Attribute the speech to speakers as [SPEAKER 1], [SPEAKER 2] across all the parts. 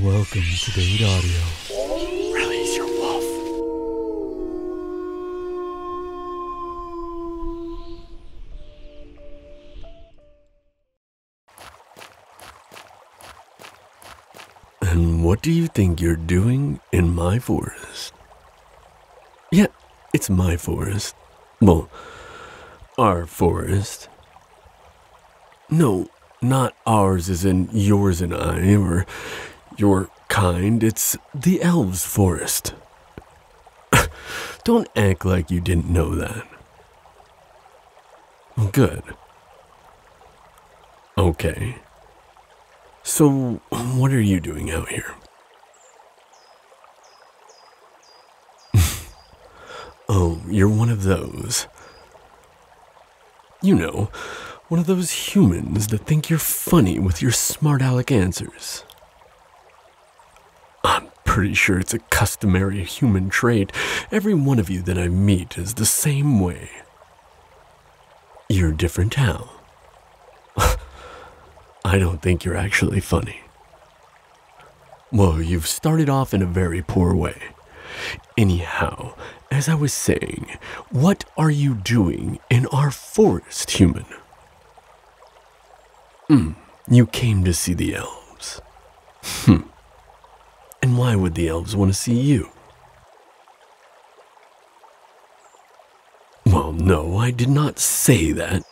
[SPEAKER 1] Welcome to Dade Audio.
[SPEAKER 2] Release your wolf.
[SPEAKER 1] And what do you think you're doing in my forest? Yeah, it's my forest. Well, our forest. No, not ours as in yours and I, or your kind. It's the elves' forest. Don't act like you didn't know that. Good. Okay. So, what are you doing out here? oh, you're one of those. You know, one of those humans that think you're funny with your smart aleck answers. I'm pretty sure it's a customary human trait. Every one of you that I meet is the same way. You're different how? I don't think you're actually funny. Well, you've started off in a very poor way. Anyhow, as I was saying, what are you doing in our forest, human? Hmm, you came to see the elves. Hmm. Why would the elves want to see you? Well, no, I did not say that.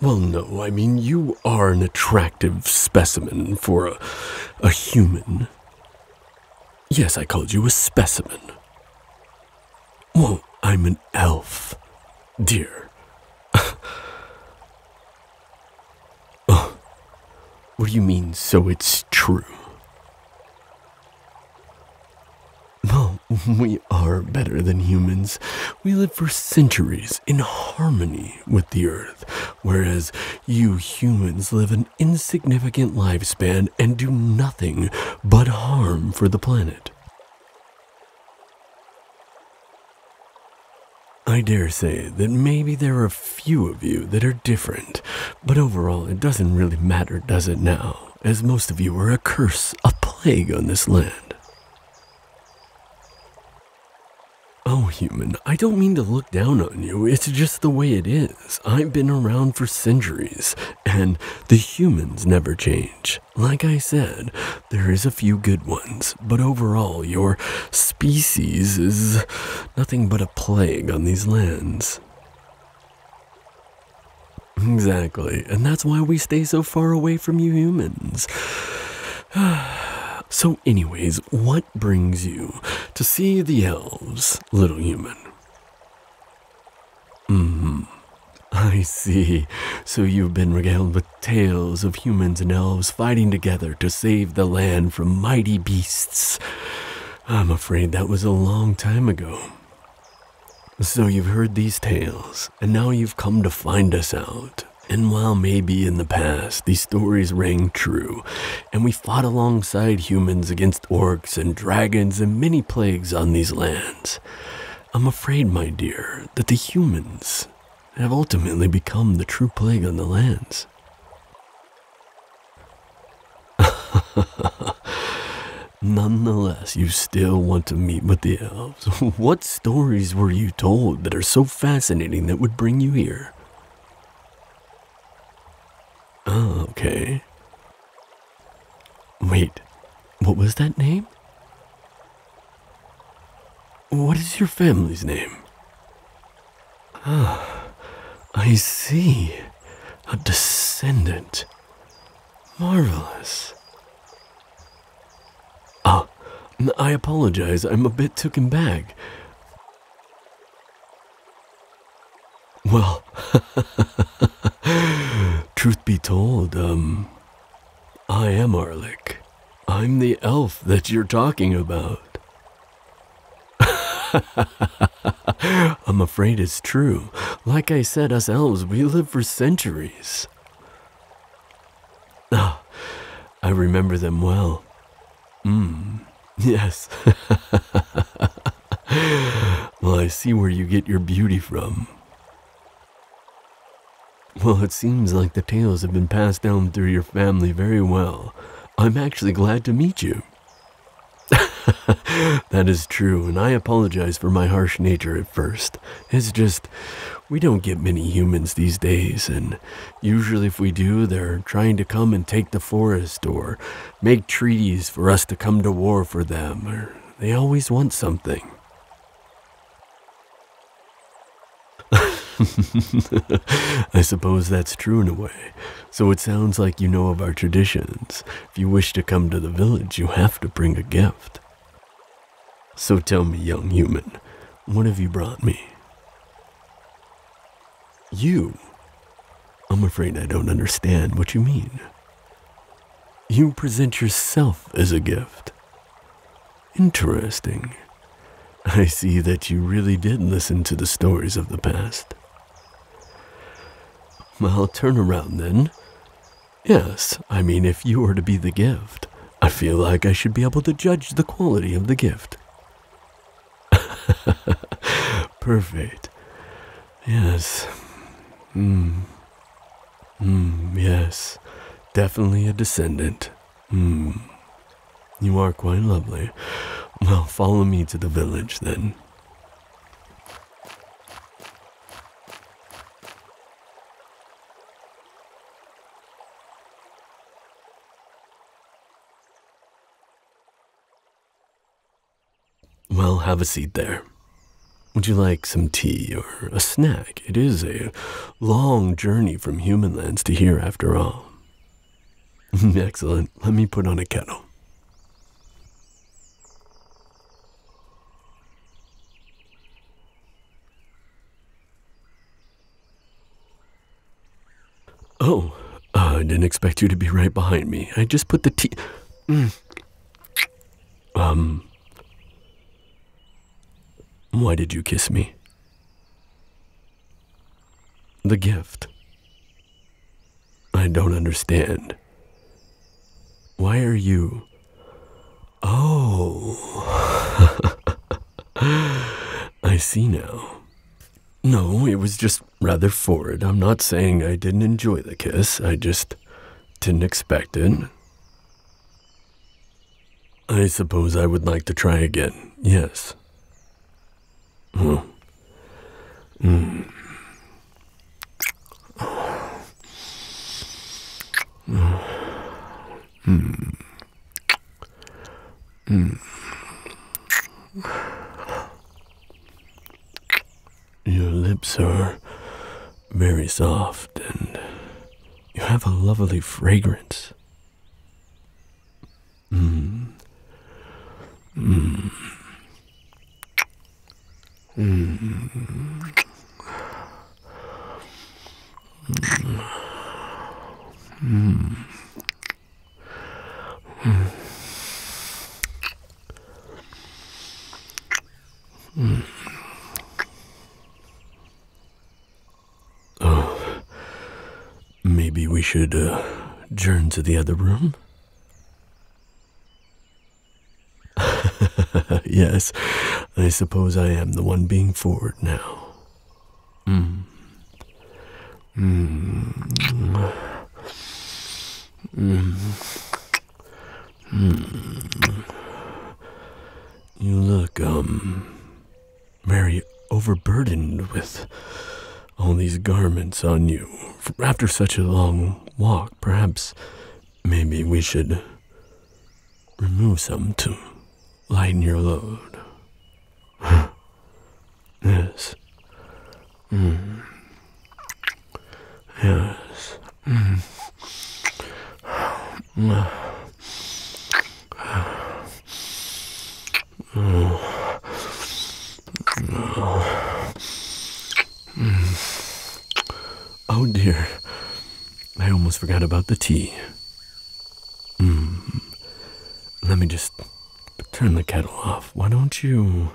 [SPEAKER 1] Well, no, I mean, you are an attractive specimen for a, a human. Yes, I called you a specimen. Well, I'm an elf, dear. What do you mean, so it's true? Well, we are better than humans. We live for centuries in harmony with the earth, whereas you humans live an insignificant lifespan and do nothing but harm for the planet. I dare say that maybe there are a few of you that are different, but overall it doesn't really matter, does it now? As most of you are a curse, a plague on this land. Human, I don't mean to look down on you. It's just the way it is. I've been around for centuries, and the humans never change. Like I said, there is a few good ones, but overall, your species is nothing but a plague on these lands. Exactly, and that's why we stay so far away from you humans. So, anyways, what brings you to see the elves, little human? Hmm. I see. So you've been regaled with tales of humans and elves fighting together to save the land from mighty beasts. I'm afraid that was a long time ago. So you've heard these tales, and now you've come to find us out. And while maybe in the past these stories rang true, and we fought alongside humans against orcs and dragons and many plagues on these lands, I'm afraid, my dear, that the humans have ultimately become the true plague on the lands. Nonetheless, you still want to meet with the elves. what stories were you told that are so fascinating that would bring you here? Oh, okay. Wait, what was that name? What is your family's name? Ah, I see. A descendant. Marvelous. Ah, I apologize. I'm a bit taken back. Well, truth be told, um, I am Arlick. I'm the elf that you're talking about. I'm afraid it's true. Like I said, us elves, we live for centuries. Ah, I remember them well. Hmm, yes. well, I see where you get your beauty from. Well, it seems like the tales have been passed down through your family very well. I'm actually glad to meet you. that is true, and I apologize for my harsh nature at first. It's just, we don't get many humans these days, and usually if we do, they're trying to come and take the forest or make treaties for us to come to war for them, or they always want something. I suppose that's true in a way. So it sounds like you know of our traditions. If you wish to come to the village, you have to bring a gift. So tell me, young human, what have you brought me? You? I'm afraid I don't understand what you mean. You present yourself as a gift. Interesting. I see that you really did listen to the stories of the past. Well, turn around then. Yes, I mean, if you were to be the gift, I feel like I should be able to judge the quality of the gift. Perfect. Yes. Hmm. Hmm, yes. Definitely a descendant. Hmm. You are quite lovely. Well, follow me to the village then. Well, have a seat there. Would you like some tea or a snack? It is a long journey from human lands to here, after all. Excellent. Let me put on a kettle. Oh, uh, I didn't expect you to be right behind me. I just put the tea. Mm. Um, why did you kiss me? The gift. I don't understand. Why are you. Oh. I see now. No, it was just rather forward. I'm not saying I didn't enjoy the kiss, I just didn't expect it. I suppose I would like to try again, yes. Hmm. Hmm. Hmm. Hmm. Your lips are very soft and you have a lovely fragrance. Mm. Mm. Oh, maybe we should uh, adjourn to the other room? yes, I suppose I am the one being forward now. Mm. Mm. Mm. Mm. You look, um, very overburdened with all these garments on you. After such a long walk, perhaps maybe we should remove some to lighten your load. yes. Mm. Yes. Mm. Oh. oh dear. I almost forgot about the tea. Mm. Let me just turn the kettle off. Why don't you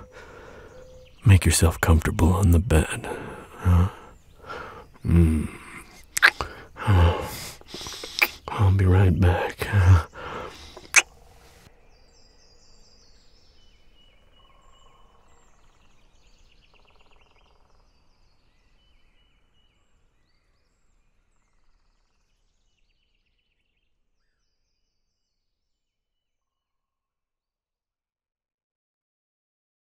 [SPEAKER 1] make yourself comfortable on the bed? Huh? Mm. Oh. I'll be right back.